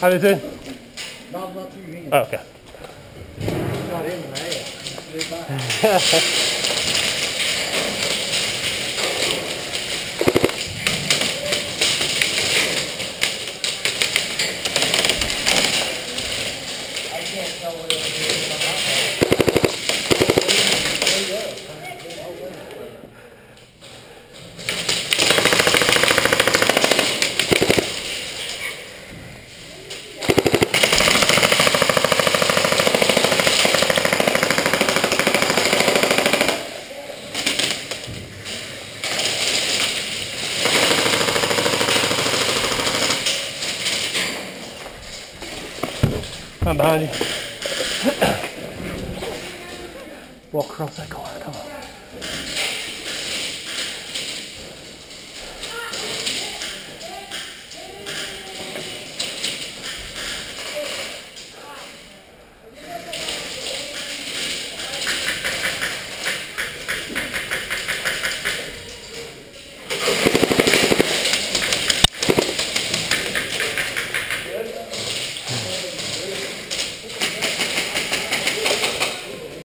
How doing? Not much you in. Oh, okay. Not in the ass. I'm behind you. Walk across that corner, come on.